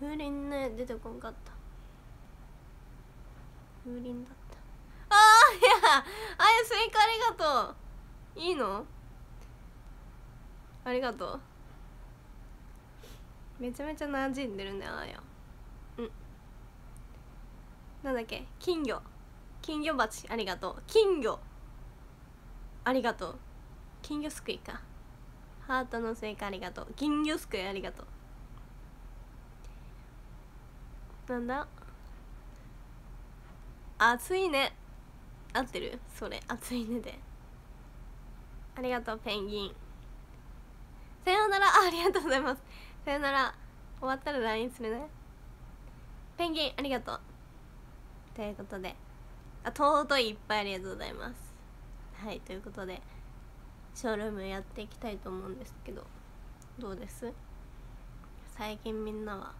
風鈴ね出てこんかった。風鈴だった。あーいやあやスイカありがとう。いいの？ありがとう。めちゃめちゃ馴染んでるねあや。うん。なんだっけ？金魚。金魚鉢。ありがとう。金魚。ありがとう。金魚すくいか。ハートのスイカありがとう。金魚すくいありがとう。なんだ？暑いね。合ってる？それ。暑いねで。ありがとうペンギン。さようなら。ありがとうございます。さようなら。終わったら LINE するね。ペンギンありがとう。ということで。あ尊い。いっぱいありがとうございます。はいということで。ショールームやっていきたいと思うんですけどどうです？最近みんなは？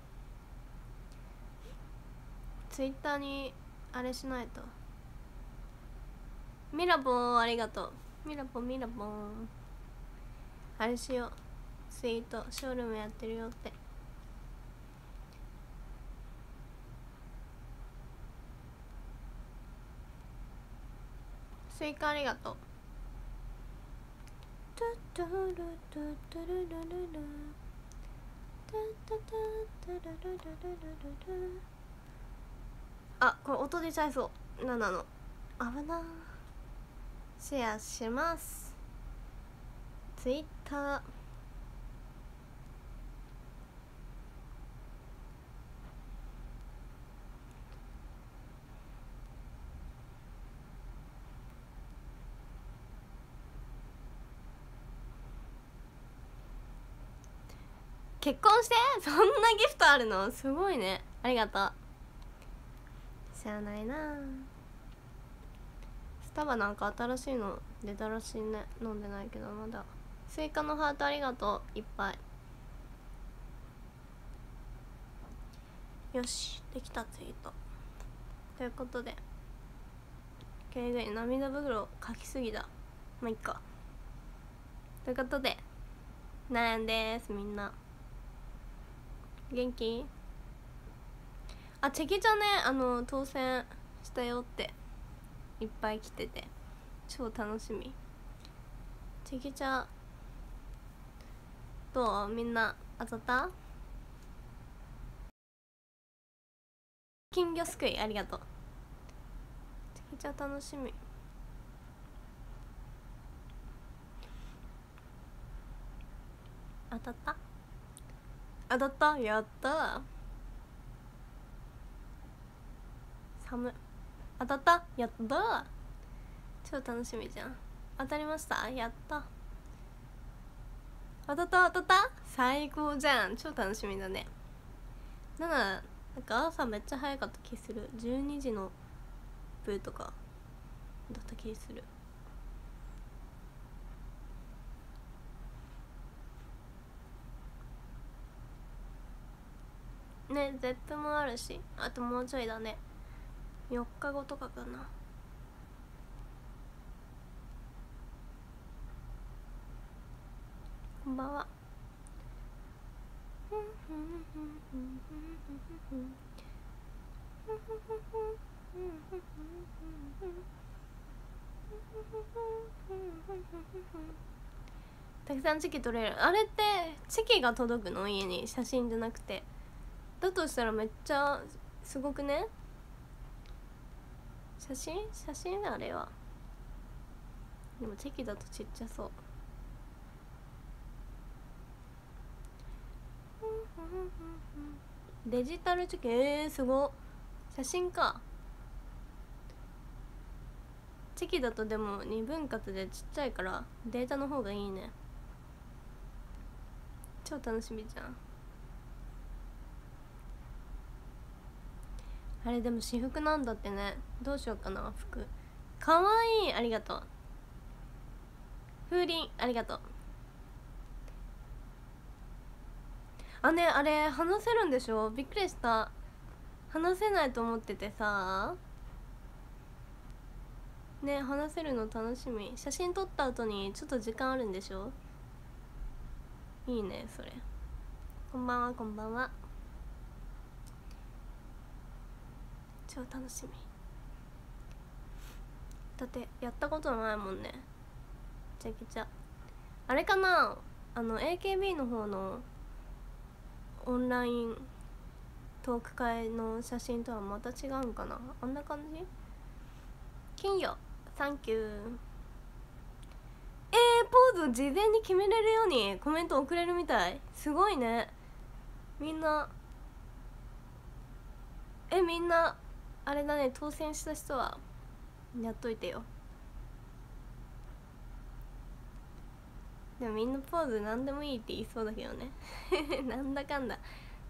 ツイッターにあれしないと。ミラボンありがとう。ミラボンミラボンあれしよう。ツイートショールームやってるよって。スイカありがとう。あこれ音出ちゃいそうなの？危な。シェアします。ツイッター。結婚して？そんなギフトあるの？すごいね。ありがとう。知らないな。スタバなんか新しいの？出たらしいね。飲んでないけどまだ。スイカのハートありがとう。いっぱい。よし。できたツイート。ということで。経営涙袋書きすぎだまあいっか。ということで。悩んですみんな。元気？あチェキちゃね？あの当選したよって。いっぱい来てて。超楽しみ。チェキちゃどう？みんな当たった？金魚すくいありがとう。チェキちゃ楽しみ。当たった？当たった？やった。寒当たった？やった。超楽しみじゃん。当たりました？やった。当たった？当たった？最高じゃん。超楽しみだね。ならなんか朝めっちゃ早かった気する。12時の部とかだった気する。ねゼップもあるしあともうちょいだね。4日後とかかな。こんばんは。たくさんチキ取れる。あれってチキが届くの？家に。写真じゃなくて。だとしたらめっちゃすごくね？写真？写真あれは。でもチェキだとちっちゃそう。デジタルチェキ？えー、すご写真か。チェキだとでも2分割でちっちゃいからデータの方がいいね。超楽しみじゃん。あれでも私服なんだってね。どうしようかな服。かわいいありがとう。風鈴ありがとう。あねあれ話せるんでしょ？びっくりした。話せないと思っててさ。ね話せるの楽しみ。写真撮った後にちょっと時間あるんでしょ？いいねそれ。こんばんはこんばんは。超楽しみ。だってやったことないもんね。めちゃくちゃ。あれかな？あの AKB の方のオンライントーク会の写真とはまた違うんかな？あんな感じ？金曜サンキューえー、ポーズ事前に決めれるようにコメント送れるみたい。すごいね。みんな。えみんなあれだね当選した人はやっといてよ。でもみんなポーズ何でもいいって言いそうだけどね。なんだかんだ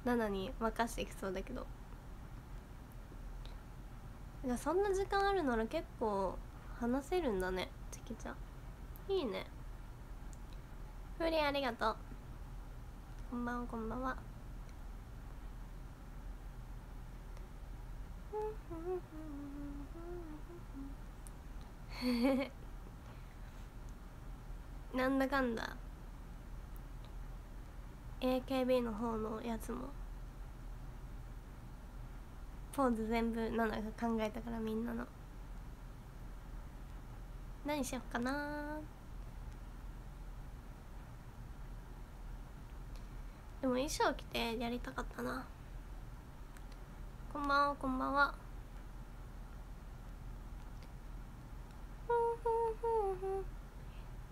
7に任してきそうだけど。そんな時間あるなら結構話せるんだねチキちゃん。いいね。ふりありがとう。こんばんはこんばんは。なんだかんだ。AKB の方のやつも。ポーズ全部ナナが考えたからみんなの。何しよっかな。でも衣装着てやりたかったな。こんばんはこんばんは。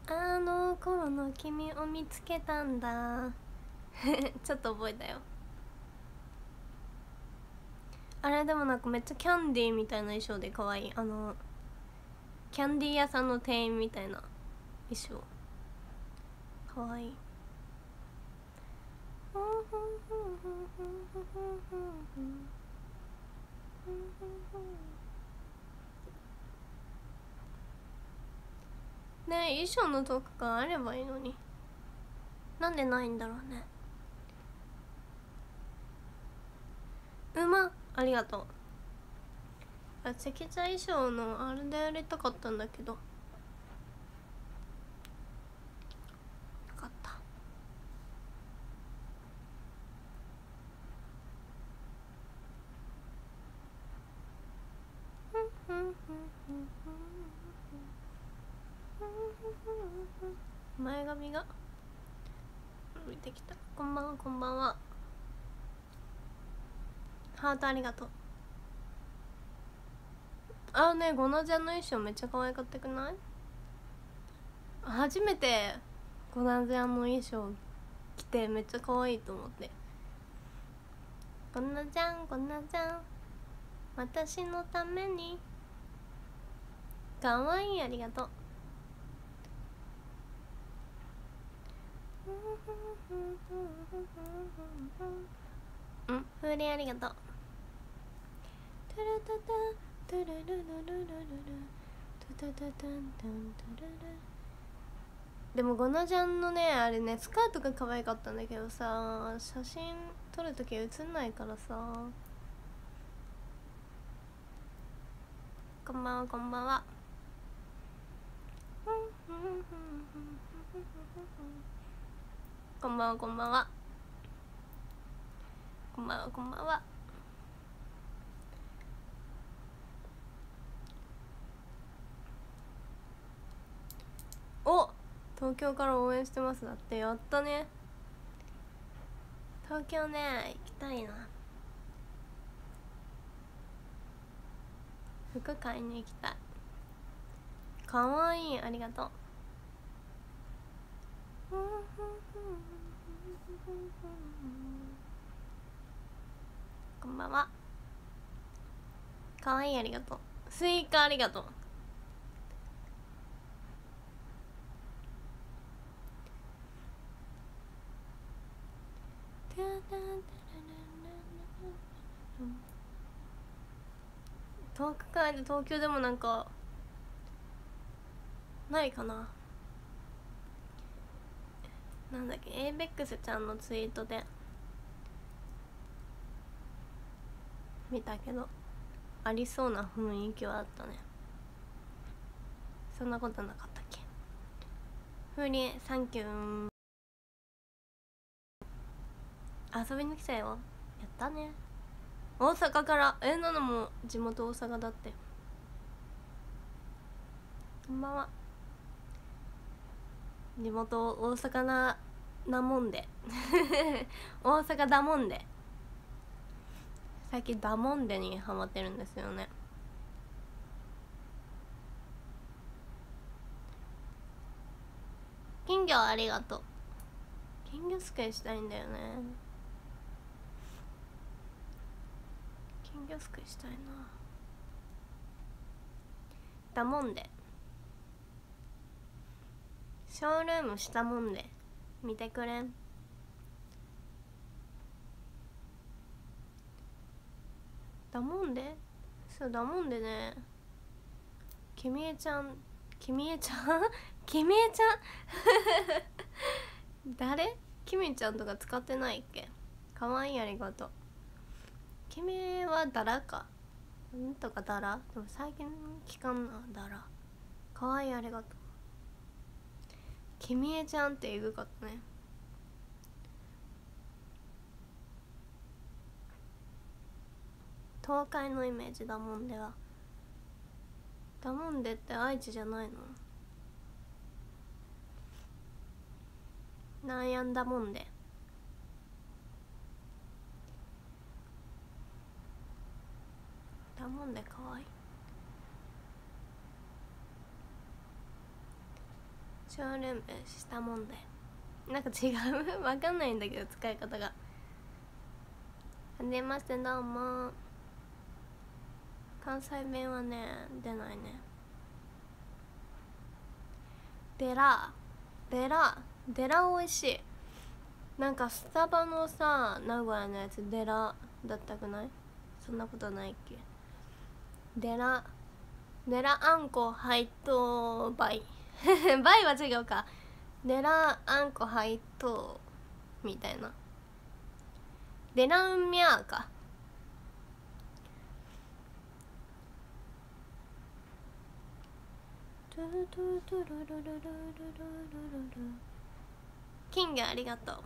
あの頃の君を見つけたんだ。ちょっと覚えたよ。あれでもなんかめっちゃキャンディーみたいな衣装で可愛い。あのキャンディー屋さんの店員みたいな衣装。可愛い。ね衣装のトークがあればいいのに。なんでないんだろうね。うまありがとう。あ赤茶衣装のあれでやりたかったんだけどよかった前髪が見てきた。こんばんはこんばんは。ハートありがとう。あねゴナちゃんの衣装めっちゃ可愛かったくない？初めてゴナちゃんの衣装着てめっちゃ可愛いと思って。ゴナちゃんゴナちゃん私のために。可愛いありがとう。うん風鈴ありがとう。タラタタタラララララララタタタタンタンタララでもゴナちゃんのねあれねスカートが可愛かったんだけどさ写真撮るとき映んないからさこんばんはこんばんはこんばんはこんばんは。こんばんはこんばんは。お東京から応援してます。だってやったね。東京ね行きたいな。服買いに行きたい。かわいいありがとう。こんばんはかわいいありがとうスイカありがとう遠くからで東京でもなんかないかななんだっけ？ABEX ちゃんのツイートで。見たけど。ありそうな雰囲気はあったね。そんなことなかったっけ？ふりサンキュー。遊びに来たよやったね。大阪から。えなのも地元大阪だって。こんばんは。地元大阪ななもんで。大阪だもんで。最近ダモンデにハマってるんですよね。金魚ありがとう。金魚すくいしたいんだよね。金魚すくいしたいな。だもんで。ショールームしたもんで。見てくれん。だもんで？そうだもんでね。きみえちゃんきみえちゃん？きみえちゃん？誰？きみちゃんとか使ってないっけ？かわいいありがとう。きみはだらか？ん？とかだらでも最近聞かんなだらかわいいありがとう。きみえちゃんってえぐかったね。東海のイメージだもんでは。だもんでって愛知じゃないの？悩んだもんで。だもんでかわいい。ショールームしたもんでなんか違う？わかんないんだけど使い方が。はじめましてどうも。関西弁はね出ないね。デラデラデラ美味しい。なんかスタバのさ名古屋のやつデラだったくない？そんなことないっけ？デラデラあんこ配当 倍倍は違うか。デラあんこ配当みたいな。デラウンミャーか。金魚ありがとう。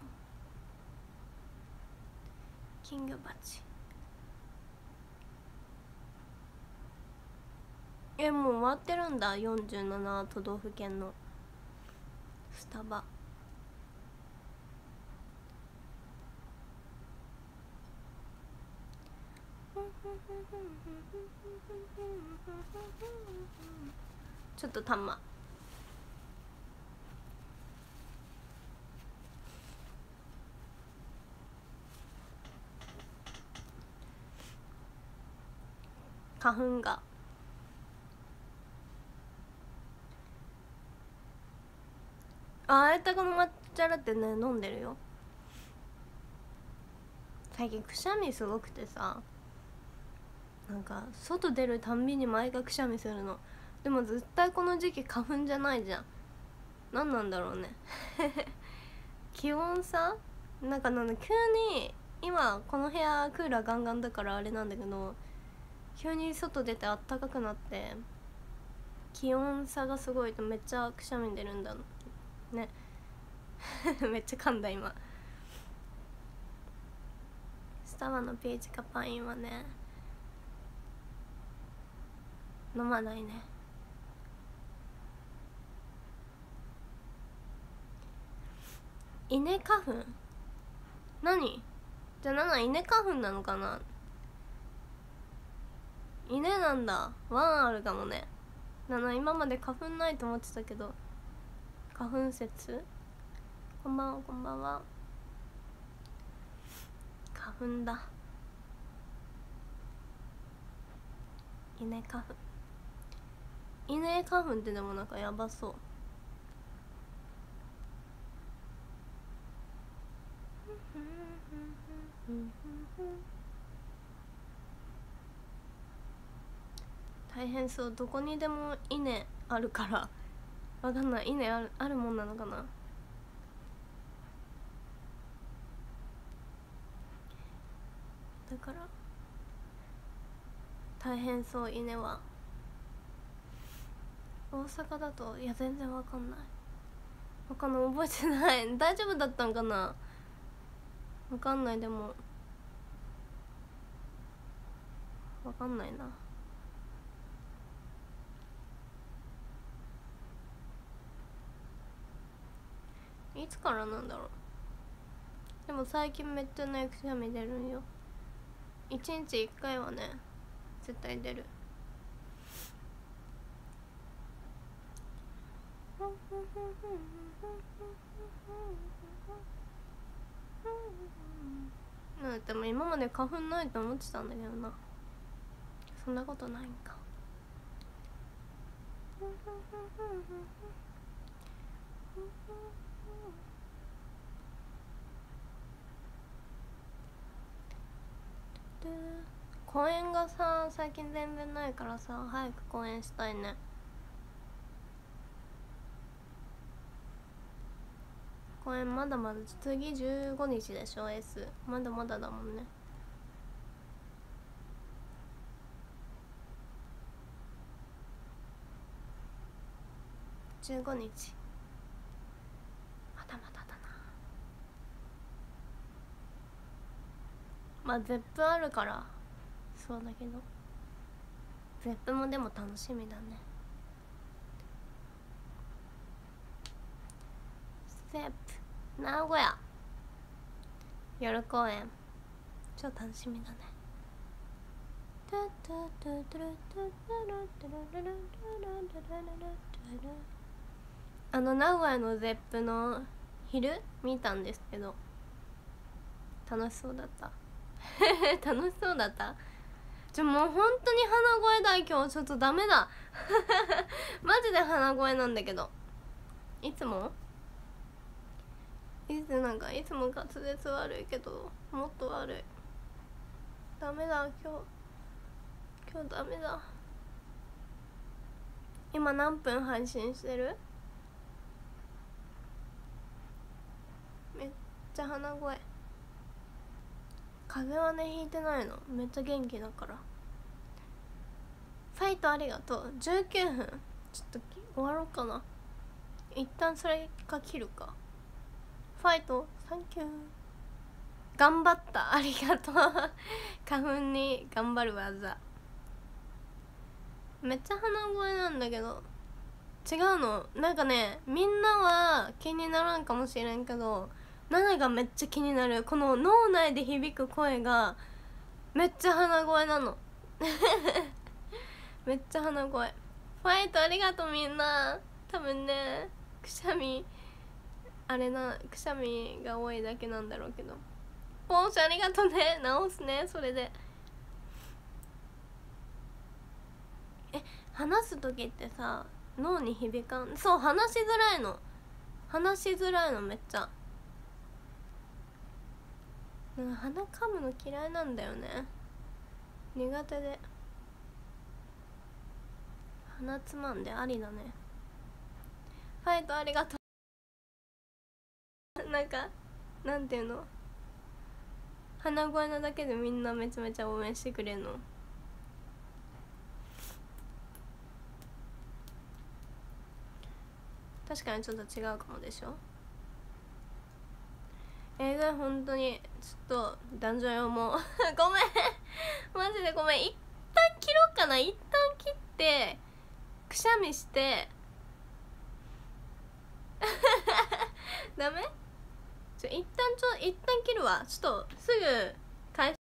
金魚鉢。えもう終わってるんだ。47都道府県の。スタバ。ちょっとたま花粉が。ああやったこの抹茶ラテね飲んでるよ。最近くしゃみすごくてさ。なんか外出るたんびに毎回くしゃみするの。でも絶対この時期花粉じゃないじゃん。何なんだろうね。気温差？なんかなんだ急に今この部屋クーラーガンガンだからあれなんだけど急に外出てあったかくなって気温差がすごいとめっちゃくしゃみ出るんだの。ね。めっちゃ噛んだ今。スタバのピーチカパインはね飲まないね。稲花粉？何？じゃあ7稲花粉なのかな？稲なんだ。ワンあるかもね。7今まで花粉ないと思ってたけど。花粉説こんばんはこんばんは。花粉だ。稲花粉。稲花粉ってでもなんかやばそう。大変そう。どこにでも稲あるから。わかんない。稲あるあるもんなのかな？だから大変そう。稲は。大阪だといや全然わかんない。わかんない覚えてない。大丈夫だったんかな？わかんない。でもわかんないな。いつからなんだろう？でも最近めっちゃねくしゃみ出るんよ。一日一回はね絶対出る。うんでも今まで花粉ないと思ってたんだけどな。そんなことないんか。公園がさ最近全然ないからさ早く公演したいね。公演まだまだ次15日でしょ S まだまだだもんね。15日まだまだだなまあゼップあるから。そうだけど。ゼップもでも楽しみだね。ゼップ。名古屋。夜公演超楽しみだね。あの名古屋のゼップの昼見たんですけど。楽しそうだった。楽しそうだった？じゃもう本当に鼻声だ今日ちょっとダメだ。マジで鼻声なんだけど。いつも？いつなんかいつも滑舌悪いけどもっと悪い。ダメだ今日。今日ダメだ。今何分配信してる？めっちゃ鼻声。風邪はねひいてないの。めっちゃ元気だから。ファイトありがとう。19分。ちょっと終わろうかな。一旦それか切るか。ファイト。サンキュー。頑張った。ありがとう。花粉に頑張る技。めっちゃ鼻声なんだけど。違うの。なんかねみんなは気にならんかもしれんけど7がめっちゃ気になる。この脳内で響く声がめっちゃ鼻声なの。めっちゃ鼻声。ファイトありがとうみんな。多分ねくしゃみあれなくしゃみが多いだけなんだろうけど。ポンシありがとうね。直すねそれで。え話す時ってさ脳に響かん？そう話しづらいの。話しづらいのめっちゃ。鼻かむの嫌いなんだよね。苦手で。鼻つまんでありだね。ファイトありがとう。なんかなんていうの？鼻声なだけでみんなめちゃめちゃ応援してくれるの？確かにちょっと違うかもでしょ？映画、本当にちょっと男女用も。ごめん。マジでごめん。一旦切ろうかな。一旦切ってくしゃみして。ダメ？ちょ一旦ちょ一旦切るわ。ちょっとすぐ返